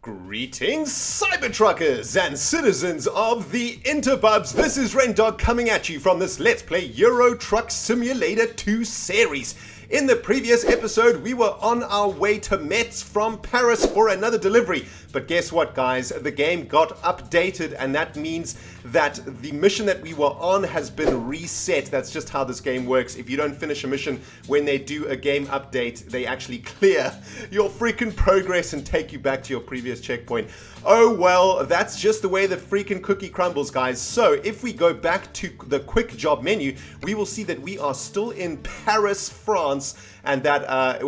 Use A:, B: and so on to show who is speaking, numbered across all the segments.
A: Greetings, Cybertruckers and citizens of the Interbubs. This is Rendog coming at you from this Let's Play Euro Truck Simulator 2 series. In the previous episode, we were on our way to Metz from Paris for another delivery. But guess what, guys? The game got updated, and that means that the mission that we were on has been reset. That's just how this game works. If you don't finish a mission when they do a game update, they actually clear your freaking progress and take you back to your previous checkpoint. Oh well, that's just the way the freaking cookie crumbles, guys. So if we go back to the quick job menu, we will see that we are still in Paris, France, and that, uh,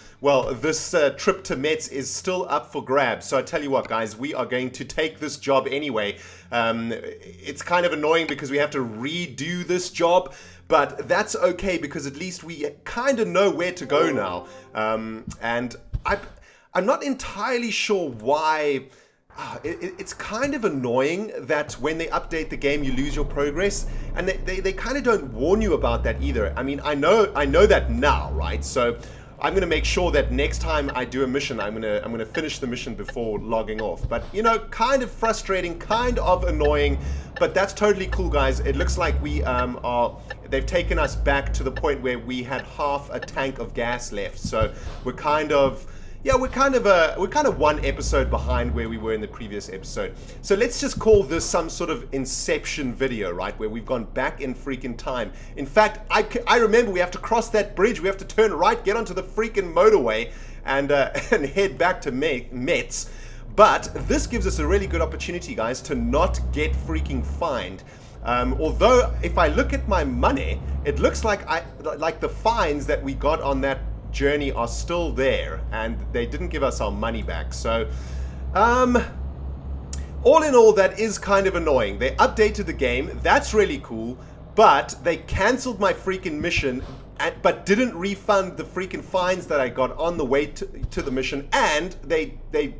A: well, this uh, trip to Metz is still up for grabs. So I tell you what, guys, we are going to take this job anyway. Um, it's kind of annoying because we have to redo this job, but that's okay because at least we kind of know where to go now. Um, and I, I'm not entirely sure why uh, it, it's kind of annoying that when they update the game, you lose your progress, and they, they, they kind of don't warn you about that either. I mean, I know I know that now, right? So I'm gonna make sure that next time I do a mission, I'm gonna I'm gonna finish the mission before logging off. But you know, kind of frustrating, kind of annoying, but that's totally cool, guys. It looks like we um, are. They've taken us back to the point where we had half a tank of gas left, so we're kind of yeah, we're kind of a we're kind of one episode behind where we were in the previous episode. So let's just call this some sort of inception video, right? Where we've gone back in freaking time. In fact, I, I remember we have to cross that bridge. We have to turn right, get onto the freaking motorway, and uh, and head back to Metz. But this gives us a really good opportunity, guys, to not get freaking fined. Um, although, if I look at my money, it looks like I like the fines that we got on that journey are still there and they didn't give us our money back. So, um, all in all, that is kind of annoying. They updated the game, that's really cool, but they cancelled my freaking mission but didn't refund the freaking fines that I got on the way to, to the mission and they, they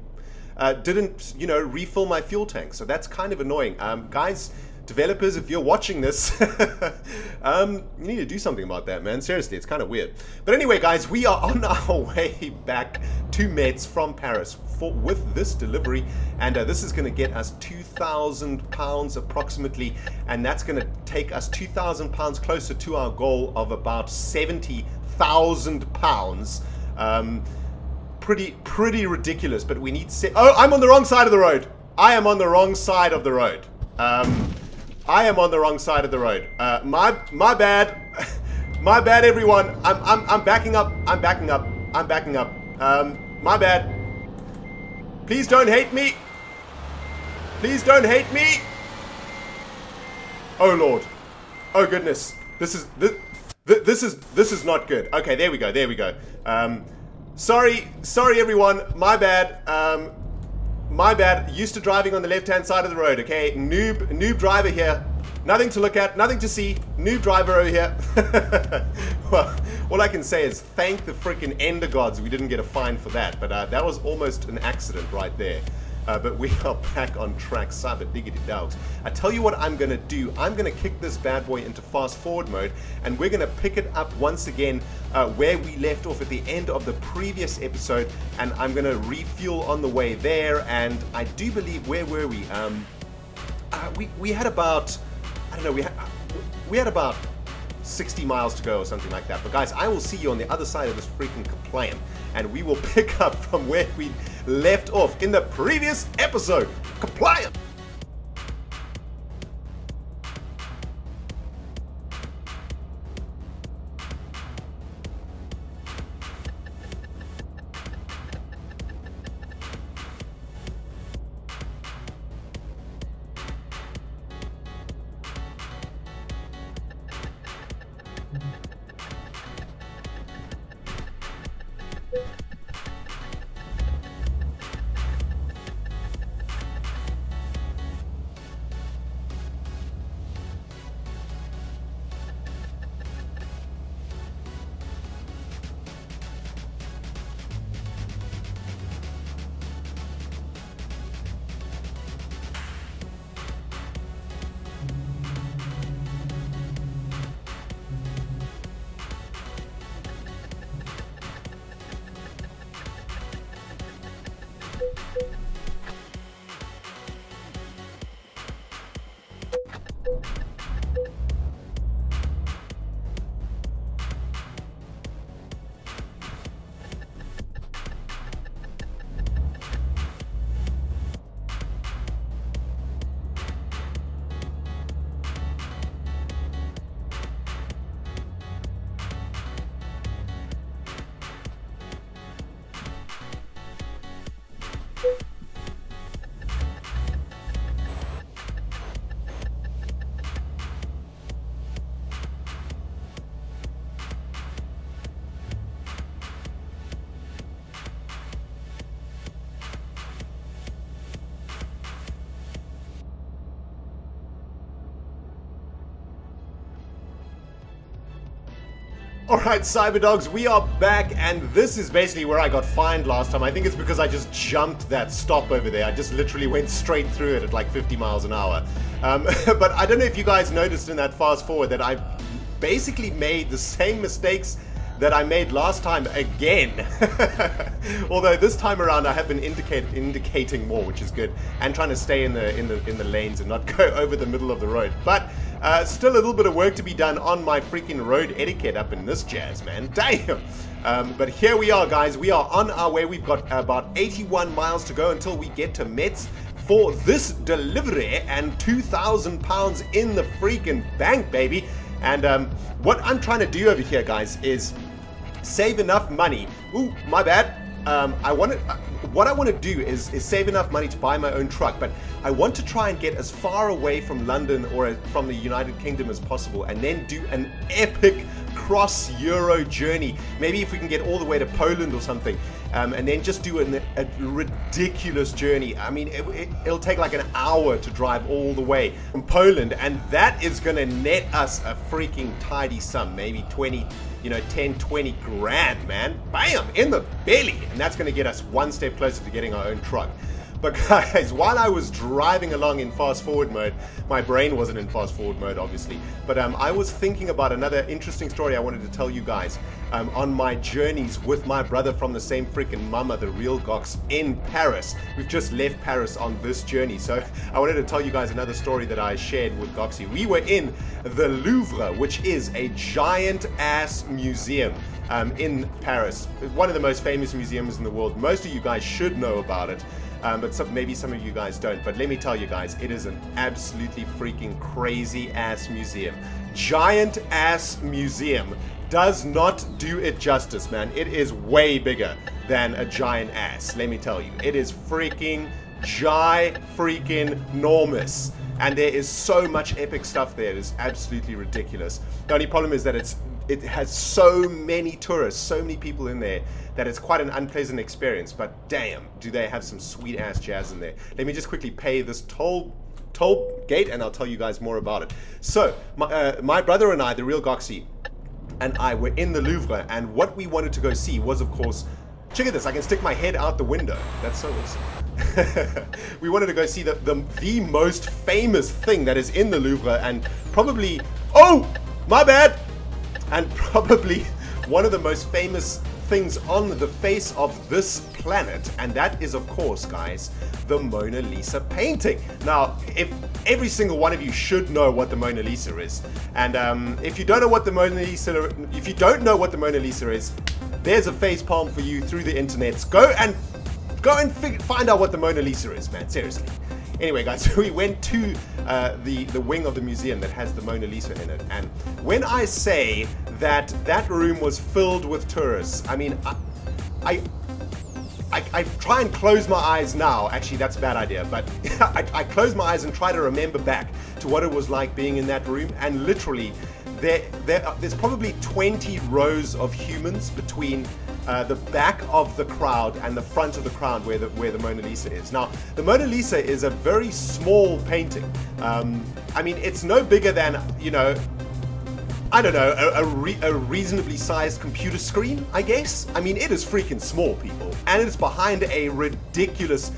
A: uh, didn't, you know, refill my fuel tank. So that's kind of annoying. Um, guys, developers, if you're watching this, um, you need to do something about that, man. Seriously, it's kind of weird. But anyway, guys, we are on our way back to Metz from Paris for, with this delivery, and uh, this is going to get us 2,000 pounds approximately, and that's going to take us 2,000 pounds closer to our goal of about 70,000 pounds. Um, pretty, pretty ridiculous, but we need... Oh, I'm on the wrong side of the road. I am on the wrong side of the road. Um, I am on the wrong side of the road. Uh, my my bad. my bad, everyone. I'm, I'm, I'm backing up. I'm backing up. I'm backing up. Um, my bad. Please don't hate me. Please don't hate me. Oh, Lord. Oh, goodness. This is... This, this is this is not good. Okay, there we go. There we go. Um, sorry, sorry everyone. My bad. Um, my bad. Used to driving on the left-hand side of the road, okay? Noob, noob driver here. Nothing to look at, nothing to see. Noob driver over here. well, all I can say is thank the freaking Ender Gods we didn't get a fine for that. But uh, that was almost an accident right there. Uh, but we are back on track, cyber diggity dogs. I tell you what I'm to do. I'm to kick this bad boy into fast forward mode, and we're to pick it up once again uh, where we left off at the end of the previous episode, and I'm to refuel on the way there, and I do believe, where were we? Um, uh, we, we had about, I don't know, we had, we had about 60 miles to go or something like that. But guys, I will see you on the other side of this freaking complaint, and we will pick up from where we left off in the previous episode. Compliant! Alright, Cyberdogs, we are back, and this is basically where I got fined last time. I think it's because I just jumped that stop over there. I just literally went straight through it at like 50 miles an hour. Um, but I don't know if you guys noticed in that fast forward that I basically made the same mistakes that I made last time again. Although this time around I have been indicate, indicating more, which is good, and trying to stay in the in the in the lanes and not go over the middle of the road. But uh, still a little bit of work to be done on my freaking road etiquette up in this jazz, man. Damn. Um, but here we are, guys. We are on our way. We've got about 81 miles to go until we get to Metz for this delivery and 2,000 pounds in the freaking bank, baby. And um, what I'm trying to do over here, guys, is save enough money. Ooh, my bad. Um, I want to, uh, what I want to do is, is save enough money to buy my own truck, but I want to try and get as far away from London or from the United Kingdom as possible and then do an epic cross Euro journey. Maybe if we can get all the way to Poland or something. Um, and then just do an, a ridiculous journey. I mean, it, will it, take like an hour to drive all the way from Poland, and that is going to net us a freaking tidy sum, maybe 20, you know, 10, 20 grand, man. Bam, in the belly. And that's going to get us one step closer to getting our own truck. But guys, while I was driving along in fast forward mode, my brain wasn't in fast forward mode, obviously, but um, I was thinking about another interesting story I wanted to tell you guys um, on my journeys with my brother from the same freaking mama, the real Gox, in Paris. We've just left Paris on this journey, so I wanted to tell you guys another story that I shared with Goxy. We were in the Louvre, which is a giant ass museum. Um, in Paris, one of the most famous museums in the world. Most of you guys should know about it um, but some, maybe some of you guys don't. But let me tell you guys, it is an absolutely freaking crazy ass museum. Giant ass museum does not do it justice, man. It is way bigger than a giant ass, let me tell you. It is freaking gi freaking enormous. And there is so much epic stuff there. It is absolutely ridiculous. The only problem is that it's it has so many tourists, so many people in there that it's quite an unpleasant experience. But damn, do they have some sweet ass jazz in there. Let me just quickly pay this toll toll gate and I'll tell you guys more about it. So, my, uh, my brother and I, the real Goxy, and I were in the Louvre and what we wanted to go see was of course Check this, I can stick my head out the window. That's so awesome. we wanted to go see the, the, the most famous thing that is in the Louvre and probably, oh, my bad, and probably one of the most famous things on the face of this planet, and that is, of course, guys, the Mona Lisa painting. Now, if every single one of you should know what the Mona Lisa is, and um, if you don't know what the Mona Lisa, if you don't know what the Mona Lisa is, there's a face palm for you through the internet. Go and go and find out what the Mona Lisa is, man. Seriously. Anyway, guys, we went to uh, the the wing of the museum that has the Mona Lisa in it, and when I say that that room was filled with tourists, I mean, I, I I, I, try and close my eyes now. Actually, that's a bad idea, but I, I, close my eyes and try to remember back to what it was like being in that room. And literally, there, there there's probably 20 rows of humans between uh, the back of the crowd and the front of the crowd where the, where the Mona Lisa is. Now, the Mona Lisa is a very small painting. Um, I mean, it's no bigger than, you know, I don't know, a, a, re a, reasonably sized computer screen, I guess? I mean, it is freaking small, people. And it's behind a ridiculous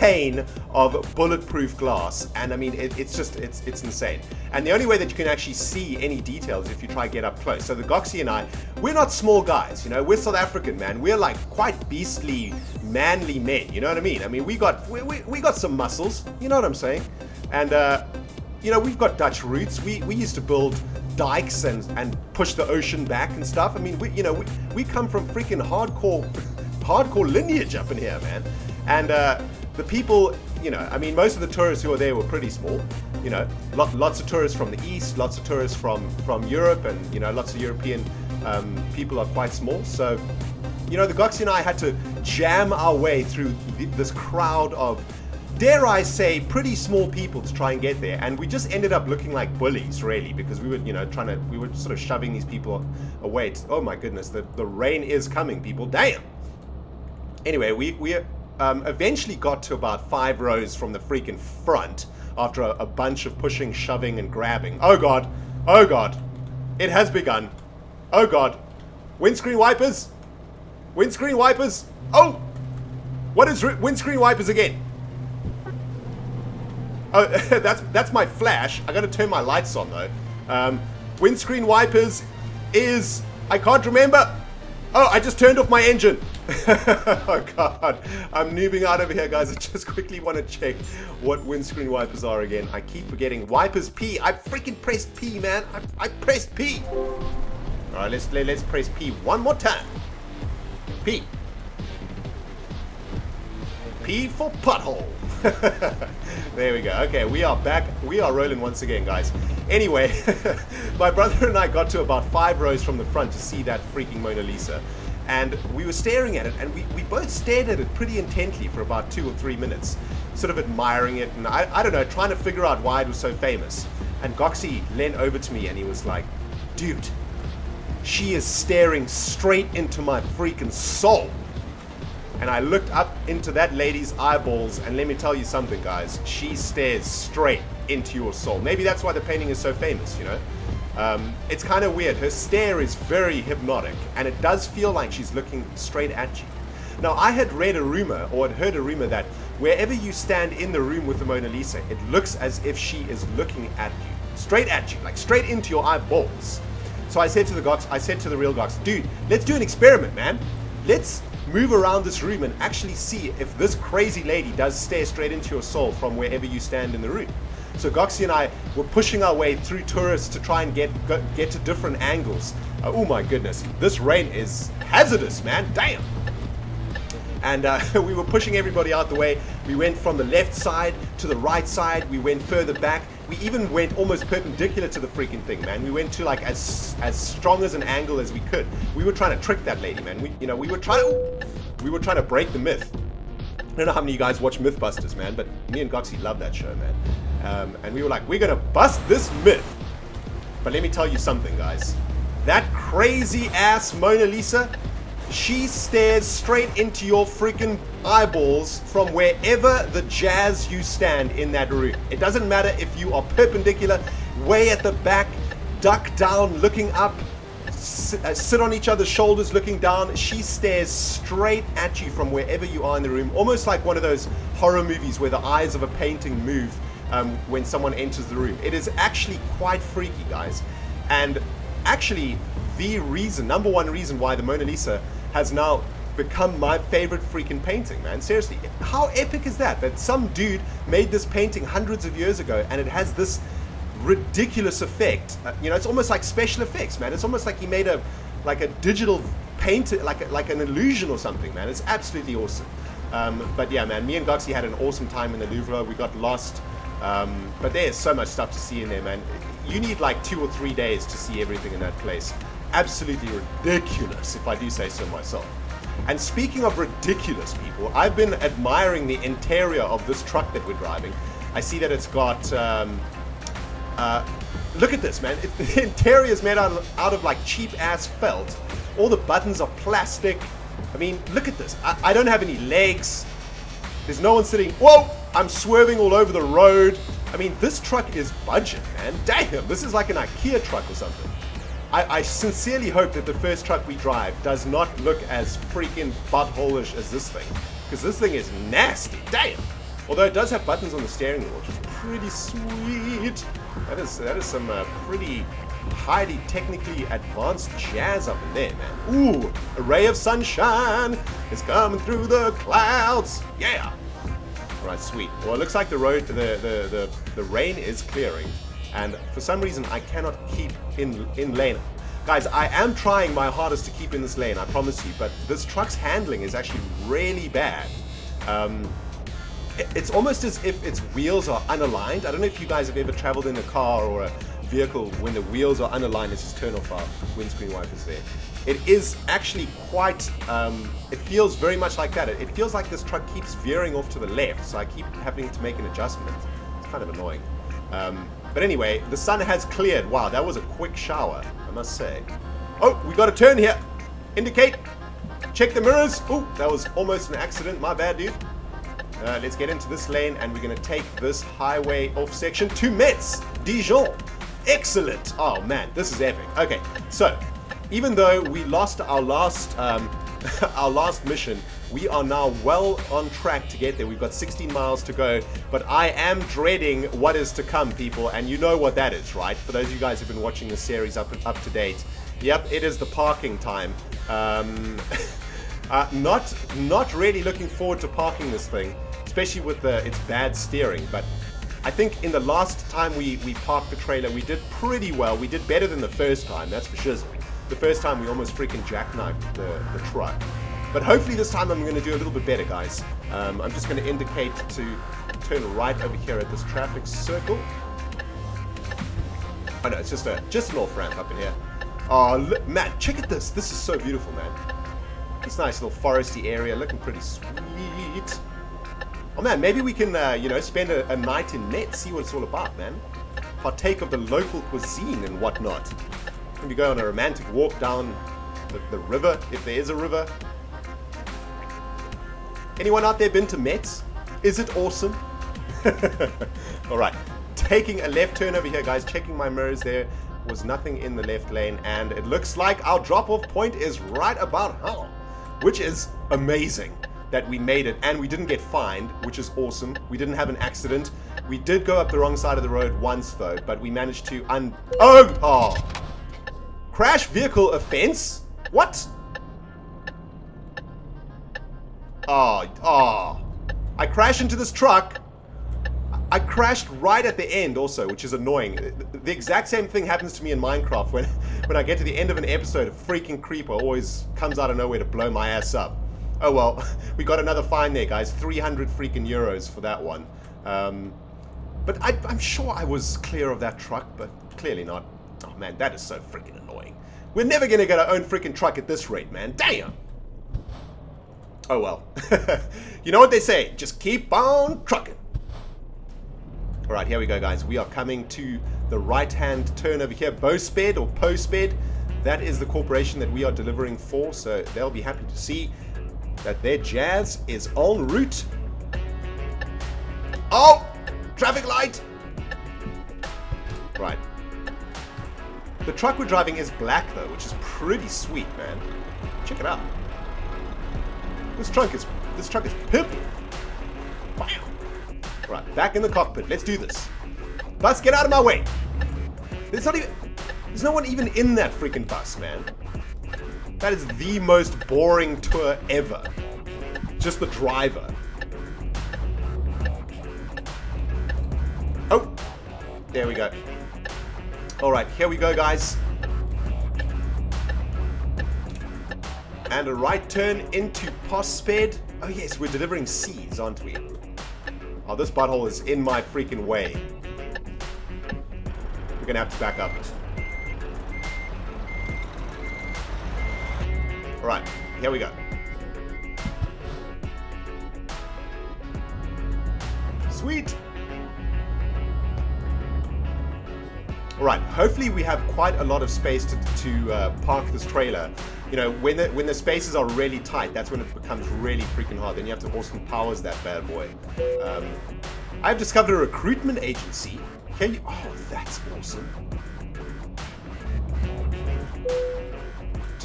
A: pane of bulletproof glass. And I mean, it, it's just, it's, it's insane. And the only way that you can actually see any details if you try to get up close. So the Goxy and I, we're not small guys, you know, we're South African, man. We're like quite beastly, manly men, you know what I mean? I mean, we got, we, we, we got some muscles, you know what I'm saying? And, uh, you know, we've got Dutch roots. We, we used to build dikes and, and push the ocean back and stuff. I mean, we, you know, we, we come from freaking hardcore, hardcore lineage up in here, man. And, uh, the people, you know, I mean, most of the tourists who were there were pretty small. You know, lots of tourists from the east, lots of tourists from from Europe, and you know, lots of European um, people are quite small. So, you know, the Goxy and I had to jam our way through this crowd of dare I say, pretty small people to try and get there. And we just ended up looking like bullies, really, because we were, you know, trying to, we were sort of shoving these people away. To, Oh my goodness, the, the rain is coming, people. Damn. Anyway, we, we um, eventually got to about five rows from the freaking front after a, a bunch of pushing, shoving, and grabbing. Oh god. Oh god. It has begun. Oh god. Windscreen wipers. Windscreen wipers. Oh! What is windscreen wipers again? Oh, that's that's my flash. I gotta turn my lights on though. Um, windscreen wipers is I can't remember. Oh, I just turned off my engine. oh god, I'm noobing out of here, guys. I just quickly want to check what windscreen wipers are again. I keep forgetting. Wipers P. I freaking pressed P, man. I, I pressed P. All right, let's let, let's press P one more time. P. P for pothole. there we go. Okay, we are back. We are rolling once again, guys. Anyway, my brother and I got to about five rows from the front to see that freaking Mona Lisa. And we were staring at it, and we, we both stared at it pretty intently for about two or three minutes, sort of admiring it, and I, I don't know, trying to figure out why it was so famous. And Goxie leaned over to me and he was like, dude, she is staring straight into my freaking soul. And I looked up into that lady's eyeballs, and let me tell you something, guys. She stares straight into your soul. Maybe that's why the painting is so famous, you know? Um, it's kind of weird. Her stare is very hypnotic, and it does feel like she's looking straight at you. Now, I had read a rumor, or had heard a rumor, that wherever you stand in the room with the Mona Lisa, it looks as if she is looking at you. Straight at you, like straight into your eyeballs. So I said to the Gox, I said to the real Gox, dude, let's do an experiment, man. Let's move around this room and actually see if this crazy lady does stare straight into your soul from wherever you stand in the room. So Goxie and I were pushing our way through tourists to try and get get to different angles. Uh, oh my goodness, this rain is hazardous, man. Damn. And uh, we were pushing everybody out the way. We went from the left side to the right side. We went further back. We even went almost perpendicular to the freaking thing, man. We went to like as as strong as an angle as we could. We were trying to trick that lady, man. We, you know, we were trying to, we were trying to break the myth. I don't know how many of you guys watch Mythbusters, man, but me and Goxie love that show, man. Um, and we were like, we're gonna bust this myth. But let me tell you something, guys. That crazy ass Mona Lisa she stares straight into your freaking eyeballs from wherever the jazz you stand in that room. It doesn't matter if you are perpendicular, way at the back, duck down, looking up, sit on each other's shoulders looking down. She stares straight at you from wherever you are in the room, almost like one of those horror movies where the eyes of a painting move um, when someone enters the room. It is actually quite freaky, guys. And actually, the reason, number one reason why the Mona Lisa has now become my favorite freaking painting, man. Seriously, how epic is that? That some dude made this painting hundreds of years ago and it has this ridiculous effect. Uh, you know, it's almost like special effects, man. It's almost like he made a like a digital paint, like a, like an illusion or something, man. It's absolutely awesome. Um, but yeah, man, me and Goxie had an awesome time in the Louvre. We got lost, um, but there's so much stuff to see in there, man. You need like two or three days to see everything in that place absolutely ridiculous, if I do say so myself. And speaking of ridiculous people, I've been admiring the interior of this truck that we're driving. I see that it's got. Um, uh, look at this, man. It, the interior is made out of, out of like cheap ass felt. All the buttons are plastic. I mean, look at this. I, I don't have any legs. There's no one sitting. Whoa! I'm swerving all over the road. I mean, this truck is budget, man. Damn, this is like an IKEA truck or something. I, I, sincerely hope that the first truck we drive does not look as freaking buttholish as this thing. Because this thing is nasty. Damn! Although it does have buttons on the steering wheel, which is pretty sweet. That is that is some uh, pretty highly technically advanced jazz up in there, man. Ooh, a ray of sunshine is coming through the clouds. Yeah. Right, sweet. Well, it looks like the road, the the the, the rain is clearing and for some reason I cannot keep in in lane. Guys, I am trying my hardest to keep in this lane, I promise you, but this truck's handling is actually really bad. Um, it's almost as if its wheels are unaligned. I don't know if you guys have ever traveled in a car or a vehicle when the wheels are unaligned. Let's just turn off our windscreen wipers there. It is actually quite, um, it feels very much like that. It, it feels like this truck keeps veering off to the left, so I keep having to make an adjustment. It's kind of annoying. Um, but anyway, the sun has cleared. Wow, that was a quick shower, I must say. Oh, we got a turn here. Indicate. Check the mirrors. Oh, that was almost an accident. My bad, dude. Uh, let's get into this lane and we're going to take this highway off section to Metz, Dijon. Excellent. Oh man, this is epic. Okay, so even though we lost our last um, our last mission, we are now well on track to get there. We've got 16 miles to go, but I am dreading what is to come, people, and you know what that is, right? For those of you guys who've been watching the series up up to date, yep, it is the parking time. Um, uh, not not really looking forward to parking this thing, especially with the its bad steering, but. I think in the last time we, we parked the trailer, we did pretty well. We did better than the first time, that's for sure. The first time we almost freaking jackknifed the, the truck. But hopefully this time I'm going to do a little bit better, guys. Um, I'm just going to indicate to turn right over here at this traffic circle. Oh no, it's just a just an off ramp up in here. Oh, look, check at this. This is so beautiful, man. This nice little foresty area, looking pretty sweet. Oh man, maybe we can, uh, you know, spend a, a night in Met, see what it's all about, man. Partake of the local cuisine and whatnot. Maybe go on a romantic walk down the, the river, if there is a river. Anyone out there been to Metz? Is it awesome? Alright, taking a left turn over here, guys. Checking my mirrors there. Was nothing in the left lane, and it looks like our drop-off point is right about home, which is amazing that we made it and we didn't get fined, which is awesome. We didn't have an accident. We did go up the wrong side of the road once though, but we managed to un- Oh! Oh! Crash vehicle offense? What? Oh, oh. I crashed into this truck. I crashed right at the end also, which is annoying. The exact same thing happens to me in Minecraft when, when I get to the end of an episode, a freaking creeper always comes out of nowhere to blow my ass up. Oh well, we got another fine there, guys. 300 freaking euros for that one. Um, but I, I'm sure I was clear of that truck, but clearly not. Oh man, that is so freaking annoying. We're never gonna get our own freaking truck at this rate, man. Damn! Oh well. you know what they say, just keep on trucking. Alright, here we go guys. We are coming to the right-hand turn over here. Bosped or Postbed. That is the corporation that we are delivering for, so they'll be happy to see that their jazz is en route. Oh! Traffic light! Right. The truck we're driving is black though, which is pretty sweet, man. Check it out. This truck is this truck is purple. Bam. Right, back in the cockpit. Let's do this. Bus, get out of my way. There's not even there's no one even in that freaking bus, man. That is the most boring tour ever. Just the driver. Oh, there we go. All right, here we go, guys. And a right turn into Posped. Oh yes, we're delivering seeds, aren't we? Oh, this butthole is in my freaking way. We're gonna have to back up. Here we go. Sweet! Alright, hopefully we have quite a lot of space to, to uh, park this trailer. You know, when the, when the spaces are really tight, that's when it becomes really freaking hard. Then you have to Austin Powers that bad boy. Um, I've discovered a recruitment agency. Can you? Oh, that's awesome.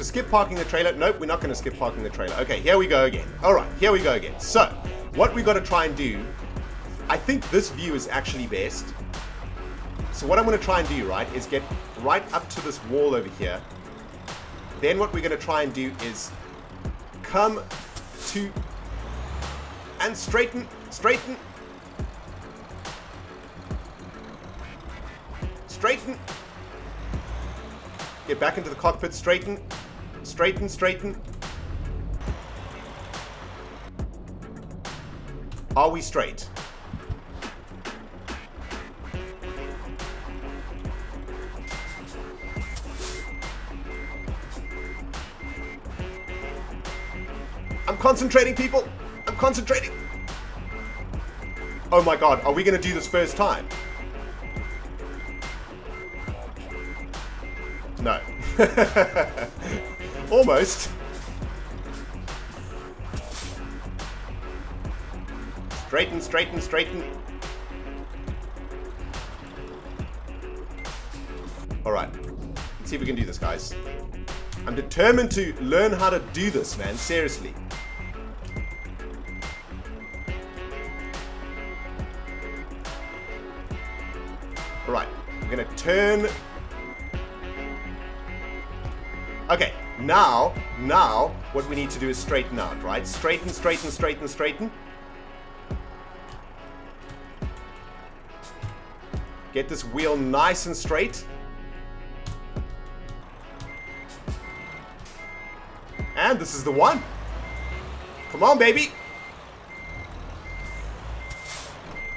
A: Skip parking the trailer? Nope, we're not going to skip parking the trailer. Okay, here we go again. All right, here we go again. So, what we got to try and do, I think this view is actually best. So what I'm going to try and do, right, is get right up to this wall over here. Then what we're going to try and do is come to and straighten, straighten, straighten. Get back into the cockpit, straighten, straighten, straighten. Are we straight? I'm concentrating, people. I'm concentrating. Oh my god, are we going to do this first time? No. Almost. Straighten, straighten, straighten. Alright. Let's see if we can do this, guys. I'm determined to learn how to do this, man. Seriously. Alright, I'm gonna turn... now, now, what we need to do is straighten out, right? Straighten, straighten, straighten, straighten. Get this wheel nice and straight. And this is the one. Come on, baby.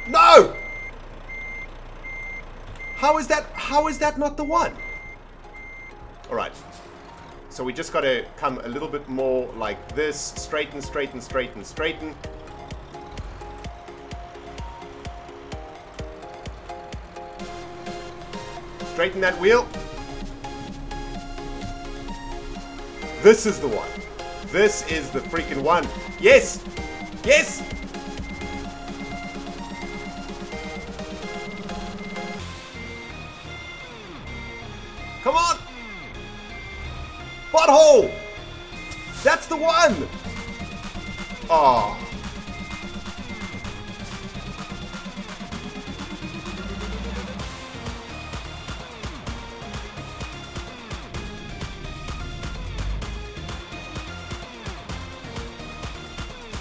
A: No! How is that, how is that not the one? All right. So we just got to come a little bit more like this. Straighten, straighten, straighten, straighten. Straighten that wheel. This is the one. This is the freaking one. Yes! Yes!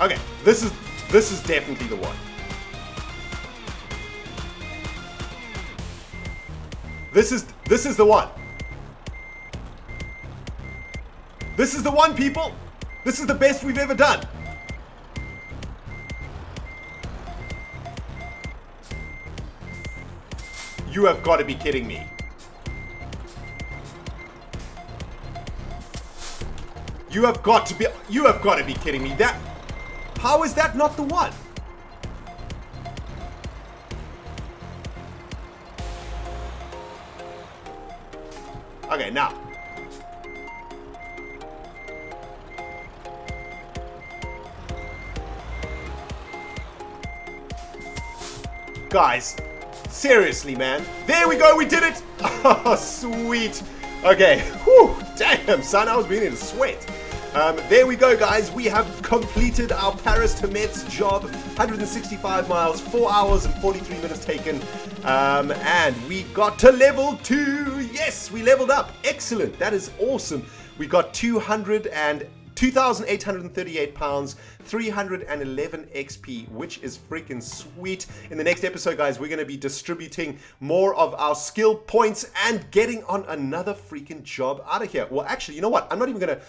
A: Okay, this is this is definitely the one. This is this is the one. This is the one, people. This is the best we've ever done. You have got to be kidding me. You have got to be you have got to be kidding me. That how is that not the one? Okay, now. Guys, seriously, man. There we go, we did it! Oh, sweet. Okay, whew, damn, son, I was beginning to sweat. Um, there we go, guys. We have completed our Paris to Metz job. 165 miles, 4 hours and 43 minutes taken. Um, and we got to level 2. Yes, we leveled up. Excellent. That is awesome. We got 200 and 2,838 pounds, 311 XP, which is freaking sweet. In the next episode, guys, we're going to be distributing more of our skill points and getting on another freaking job out of here. Well, actually, you know what? I'm not even going to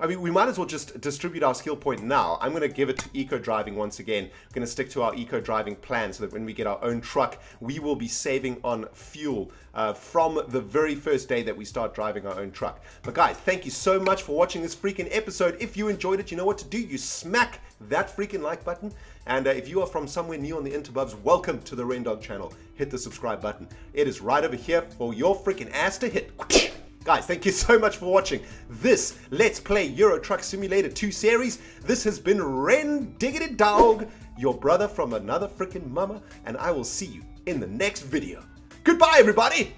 A: I mean, we might as well just distribute our skill point now. I'm going to give it to eco driving once again. We're going to stick to our eco driving plan so that when we get our own truck, we will be saving on fuel uh, from the very first day that we start driving our own truck. But guys, thank you so much for watching this freaking episode. If you enjoyed it, you know what to do. You smack that freaking like button. And uh, if you are from somewhere new on the interbubs, welcome to the Rendog channel. Hit the subscribe button. It is right over here for your freaking ass to hit. Guys, thank you so much for watching this Let's Play Euro Truck Simulator 2 series. This has been Ren Diggity Dog, your brother from another freaking mama, and I will see you in the next video. Goodbye, everybody!